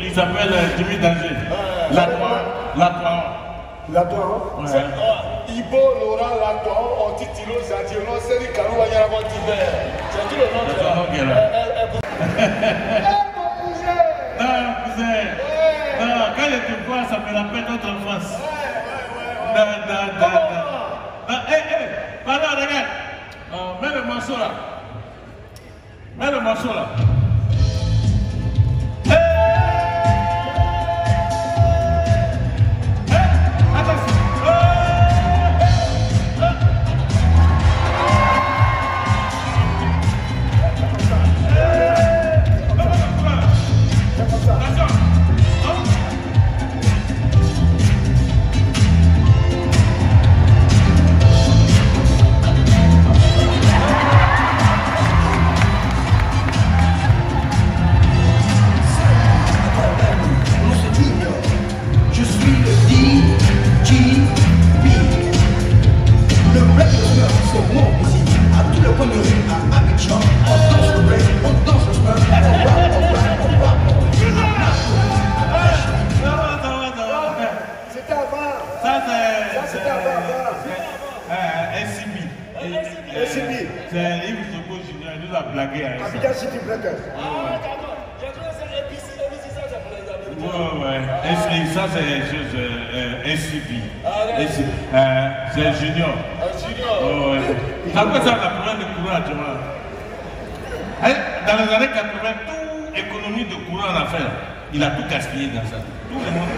il s'appelle euh, Jimmy Danger. La toi, la toi. La Ouais. Ibo, Laurent, Lato, Otitilo, Zadiono, Seri, Karou, Wanyarabo, Tibet. C'est tout le nom C'est son nom qui est là. Non, cousin. Non, quand te vois, ça me rappelle notre enfance. Non, non, non, non. Non, hé, hé, pardon, regarde. Euh, mets le morceau là. Mets le morceau là. Junior, il blagué avec ça. Abidjan City Breakers. Ouais, ouais. Et ça, c'est chose, euh. SCB. Euh, c'est Junior. Ouais, ouais. C'est à cause ça, on a problème de courant actuellement. Hein, Dans les années 80, toute économie de courant en affaires, il a tout gaspillé dans ça. Tout le monde,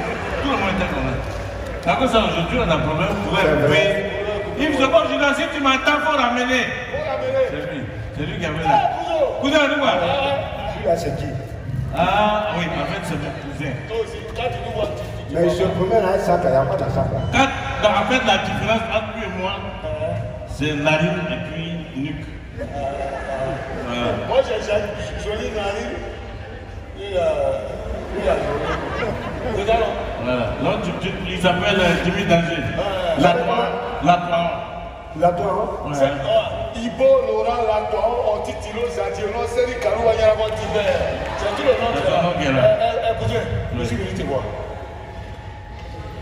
tout le monde était comme ça. Cause ça, aujourd'hui, on a problème de courant coupé. Yves Soko Junior, si tu m'entends, faut ramener. C'est lui. Lui qui avait là. Cousin, nous quoi Celui-là, c'est qui Ah oui, en fait, c'est mon cousin. Mais il se promène à un sac, il n'y a pas de sac là. Quand, dans- en fait, la différence entre lui et moi, c'est narine et puis nuque. Moi, j'ai j'ai joli narine. Il a. Il a joli. Regarde. Voilà. Donc, tu- tu- il s'appelle euh, Jimmy Danger. La toi, la toi. La toi, Ouais. Ibo, Laurent, Lato, Otitilo, Zadiono, Seri, Karou, Wanyarabo, Tibet. C'est tout le nom C'est qui est son nom qui est là. Eh, eh, cousin, je suis venu te voir.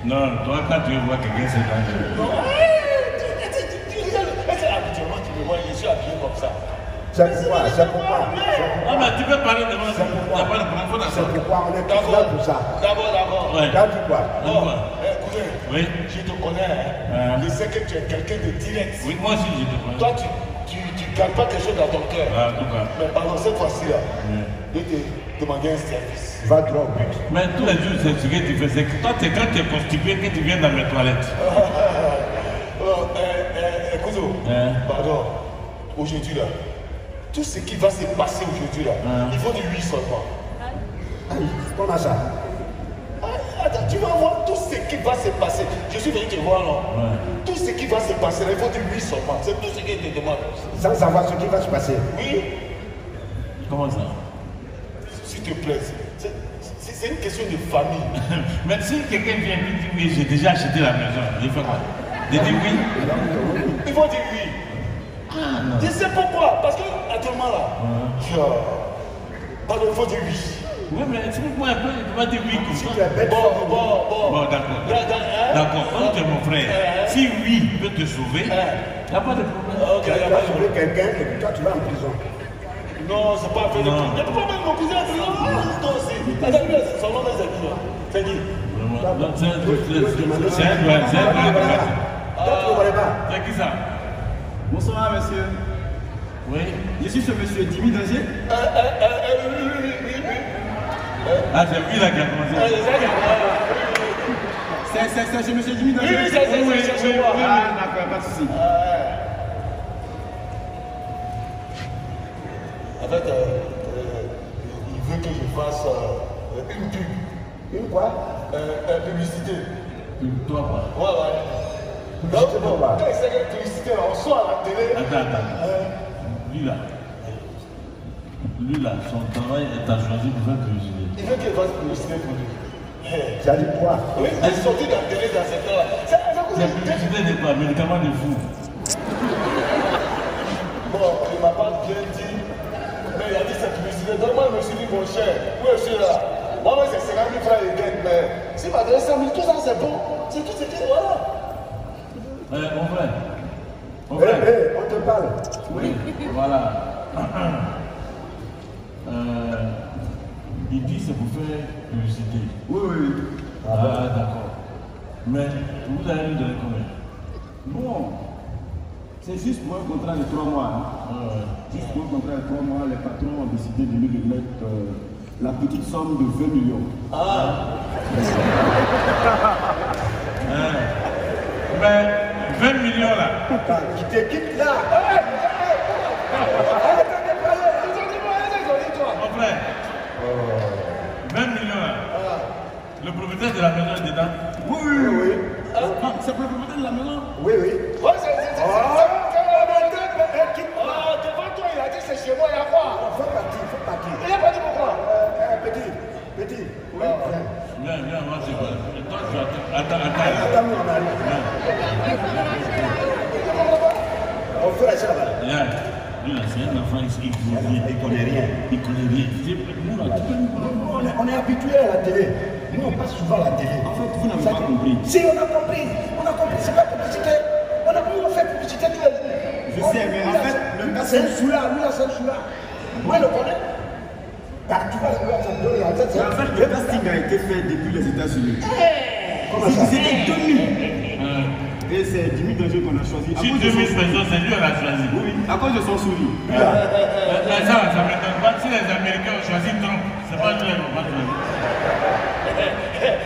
Non, toi, quand tu vois quelqu'un, c'est dangereux. Habituellement, tu me vois, je suis habillé comme ça. c'est pourquoi, c'est pourquoi. Ah, mais tu peux parler de moi. C'est pourquoi. T'as pas de problème, faut C'est t'asseoir. pourquoi on est tous là pour ça. D'abord, d'abord. Ouais. T'as dit quoi Bon, eh, cousin, Oui. je te connais. Hein. Je sais que tu es quelqu'un de direct. Oui, moi aussi, je te connais. Toi, tu tu, tu gardes pas quelque chose dans ton cœur. Ah, en tout cas. Mais pardon, cette fois-ci là, je vais te demander un service. Va droit au but. Mais tous les jours, c'est ce que tu fais. C'est que toi, c'est quand tu es constipé que tu viens dans mes toilettes. Oh, eh, eh, Hein? pardon, aujourd'hui là, tout ce qui va se passer aujourd'hui là, il faut du oui seulement. Aïe, comment ça Ah, Attends, tu vas voir ce qui va se passer. Je suis venu te voir non? Tout ce qui va se passer là, il faut du oui seulement. C'est tout ce que je te demande. Sans savoir ce qui va se passer. Oui, Comment ça? S'il te plaît. c'est- une question de famille. Mais si quelqu'un vient et dit oui, j'ai déjà acheté la maison, il fait quoi? Il dit oui. Il faut dire oui. Je sais pourquoi. Parce que actuellement là, ah, pardon, il faut dire oui. Oui, mais explique-moi un peu, il peut pas dire oui Si ça. tu es bête, Bon, bon, bon. Bon, d'accord. D'accord, comme tu es mon frère, Euh, si oui peut te sauver, il n'y a pas de problème. Ok, tu il y a vas pas de sauver quelqu'un et puis toi tu vas en prison. Non, c'est pas fait de. Il n'y a pas même mon cousin en prison. Ah, toi aussi. Nom est Zaki. C'est C'est un c'est- c'est- c'est un doigt, c'est un doigt de maître. Toi tu ne connais pas. C'est qui ça? Bonsoir monsieur. Oui. Je suis ce monsieur. Euh, euh, euh, euh, oui, oui, oui, oui, oui. Ah, c'est lui là qui a commencé. C'est c'est- c'est ce monsieur Jimmy Oui, oui, c'est c'est- c'est- moi. Ah d'accord, pas de souci. En fait, euh, euh, il veut que je fasse euh, une pub, Une quoi? Euh, euh, publicité. Toi, quoi Ouais, ouais. Donc, quoi quand il sait que la publicité, on sort à la télé. Attends, attends. Lui là. Lui là, son travail est à choisir pour faire publicité. Il veut qu'il fasse publicité pour lui. Eh, as dit quoi Oui, il est sorti dans la télé dans ce temps-là. C'est que C'est vous publicité de quoi Médicaments de fou. Bon, il m'a pas bien dit. Mais il a dit cette publicité. Donc moi, je me suis dit, mon cher, où est-ce là Moi, mais S'il m'a donné 100 000, tout ça c'est bon. C'est tout ce que. Voilà. Euh, mon frère. Mon Hé, frère. hé, on te parle. Oui, voilà. Euh, il dit c'est pour faire publicité. Oui, oui, oui. Ah, d'accord. Mais vous allez nous donner combien? Bon, c'est juste pour un contrat de trois mois. hein. Ah, ouais. Juste pour un contrat de trois mois, les patrons ont décidé de nous mettre euh, la petite somme de 20 millions. Mais 20 millions là. Qui te quitte là? Mon frère. 20 millions là. Le propriétaire de la maison est dedans. Oui, oui, oui. Ah, c'est le propriétaire de la maison? Oui, oui. Oh, c'est- là. Ah, devant toi, il a dit c'est chez moi, il y a quoi? Faut partir, faut partir. Il a pas dit pourquoi? Euh, euh, petit, petit. Oui, viens. Viens, viens, on va se voir. Toi, tu attends. Attends, attends. Attends-nous, on arrive. On fait là. Viens. Lui c'est un enfant ici, il connaît rien. Il connaît rien. Il connaît rien. Là, tu On est, on est habitué à la télé. Nous, on passe souvent à la télé. En fait, vous n'avez Ça, pas compris. Si, on a compris. On a compris. C'est pas publicité. On a plus fait publicité tous les jours. Je On- sais, mais en là, fait, le cas, c'est un soulard. Lui, là, c'est un soulard. Moi, je le connais. Là, là, c'est un deux, là, c'est- Mais en fait, le casting a été fait depuis les États-Unis. Comment Si ça étiez 2000, Euh, et c'est Jimmy Danger qu'on a choisi. À Si cause de 2000 son- personnes, c'est lui qui l'a choisi. Oui, à cause de son sourire. Euh, euh, ça, ça m'étonne pas. Si les Américains ont choisi Trump, c'est pas va pas choisir.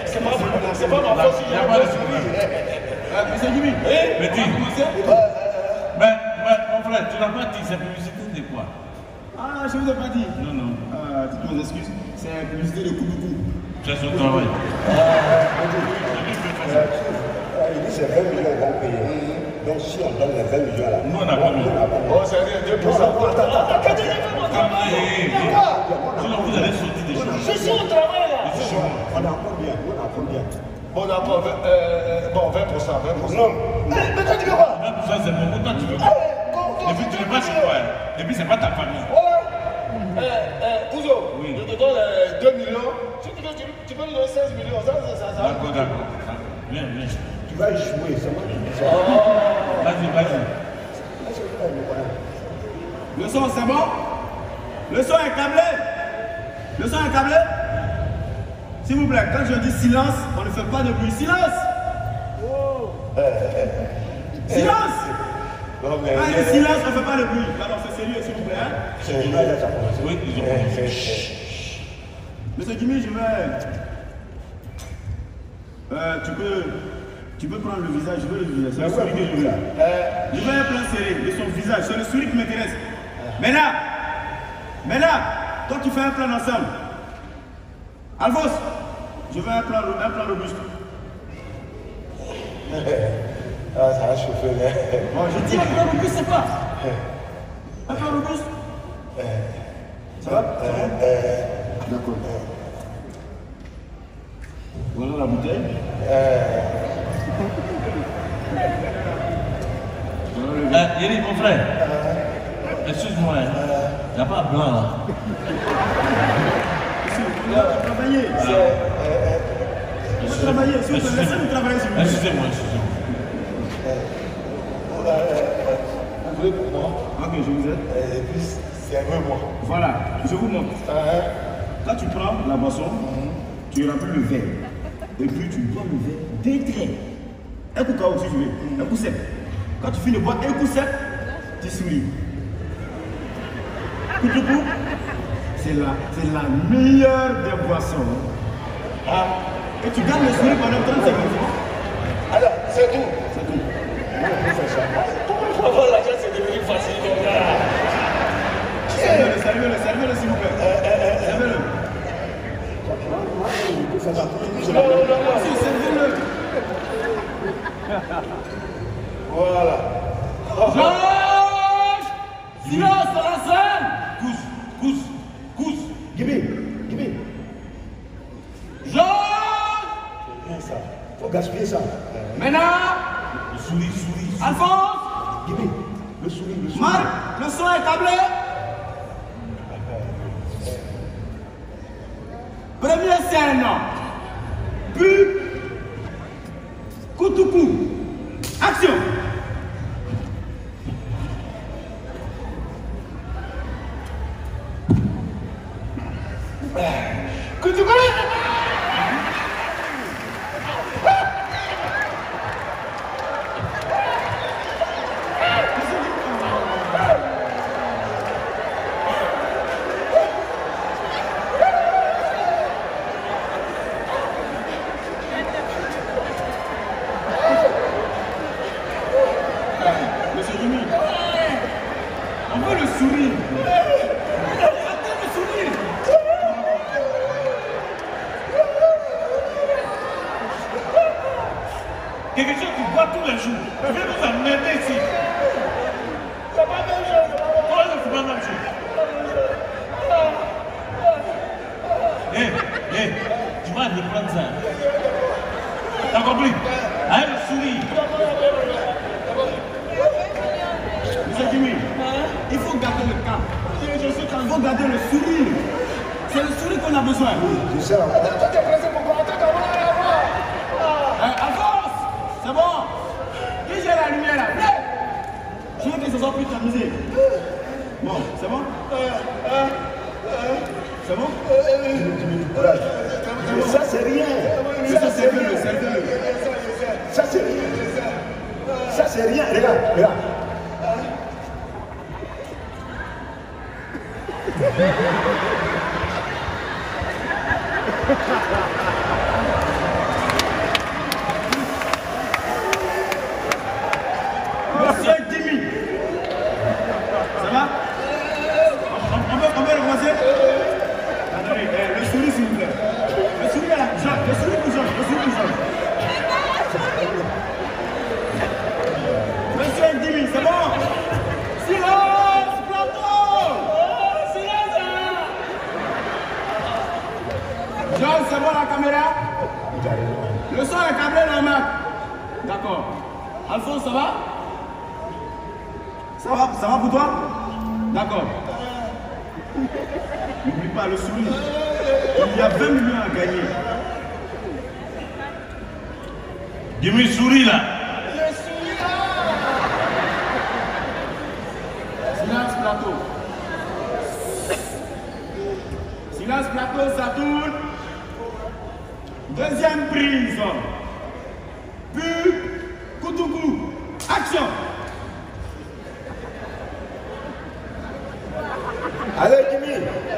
C'est pas, c'est pas ma faute si Il il y y a a pas de. Euh, Monsieur Jimmy, Petit. Mais, mais, mon frère, tu n'as pas dit, c'est publicité de quoi? Ah, je vous ai pas dit. Non, non. Euh, toutes mes excuses, c'est publicité de coup de coup. C'est son travail. Il dit c'est 20 millions qu'on vont payer. Donc si on donne les 20 millions là, Nous, on a pas nous, mis. on a pas mis. Oh, c'est rien, 2%. Attends, attends, attends, Sinon, vous allez sortir des choses. Je suis au travail là. On Bon, d'accord, vingt- euh, bon, 20%, 20%. Non. Mais, tu veux quoi Là, tout ça, c'est mon toi, tu veux quoi Et puis, tu n'es pas chez toi. c'est pas ta famille. Je te donne euh, 2 millions. Tu peux lui donner 16 millions. Tu vas ça. Vas-y, vas-y. Le son, c'est bon? Le son est câblé Le son est câblé S'il vous plaît, quand je dis silence, on ne fait pas de bruit. Silence Silence Non, mais. Quand il y a silence, on ne fait pas de bruit. Alors c'est sérieux, s'il vous plaît. hein. Oui, ils ont Eh, eh, Monsieur Jimmy, je vais. Euh, tu peux. Tu peux prendre le visage, je veux le visage. C'est le Mais sourire que je veux. là. Je veux un plan serré de son visage, c'est le sourire qui m'intéresse. Maintenant, maintenant, toi tu fais un plan ensemble. Alphonse, je veux un plan, un plan robuste. Ah, ça va chauffer là. Bon, je dis un plan robuste, c'est quoi? Un plan robuste? Ça va? Ça va? D'accord. Voilà la bouteille. Voilà le verre. Euh, Eric, mon frère. Excuse-moi, il n'y a pas blanc là. Monsieur, on doit travailler. Travailler. S'il vous plaît, laissez-nous travailler, s'il vous plaît. Excusez-moi, excusez-moi. Vous voulez pour moi? Ok, je vous aide. Et puis, c'est moi. Voilà, je vous montre. Quand tu prends la boisson, tu remplis le verre. Et puis tu bois le verre d'un trait. Un coup KO si tu veux, un coup sec. Quand tu finis de boire un coup sec, tu souris. C'est la, la meilleure des boissons. Ah. Et tu gardes le sourire pendant 30 secondes. Alors, c'est tout. C'est tout. Comment pour avoir l'argent, c'est devenu facile comme ça? Servez-le, servez-le, servez-le s'il vous plaît. Servez-le. Non, non, non, non. Si, servez-le. Voilà. Georges Silence la scène Cousse, cousse, cousse. Gibi, Gibi, Georges bien ça. Faut gaspiller ça. Maintenant, Souris, souris. Alphonse Gibi, le sourire, le sourire. Marc, le son est câblé Première scène Puis, Koutoukou. Action Monsieur Jimmy, on veut le sourire. Attends le sourire. Quelque chose que tu bois tous les jours. Tu viens nous emmerder ici. C'est pas même chose. Toi, c'est pas la même chose. Hé, hé, tu vas reprendre ça. T'as compris? Hein, sourire. Monsieur Jimmy, il faut garder le cap. Il faut garder le sourire. C'est le sourire qu'on a besoin. Je sais. Attends, toi, tu es pressé pourquoi Attends, comment on va voir Euh, avance C'est bon Qui j'ai la lumière là Viens Ce soit plus tamisé. Bon, c'est bon C'est bon. Mais ça, c'est rien. Ça, c'est rien. Ça, c'est rien. Ça, c'est rien. Regarde, regarde. Monsieur Jimmy Ça va on, on peut, on peut recommencer Attendez, eh, le sourire s'il vous plaît. Le sourire là, Jean, le sourire pour Jean, le sourire pour Jean. Monsieur Jimmy, c'est bon Silence, plateau Jean, c'est bon la caméra Le son est câblé normal. D'accord. Alphonse, ça va Ça va, ça va pour toi D'accord. N'oublie pas le sourire. Il y a 20 millions à gagner. Jimmy, souris là. Silence plateau. Silence plateau, ça tourne. Deuxième prise. Puis, Koutoukou. Action Allez, Jimmy.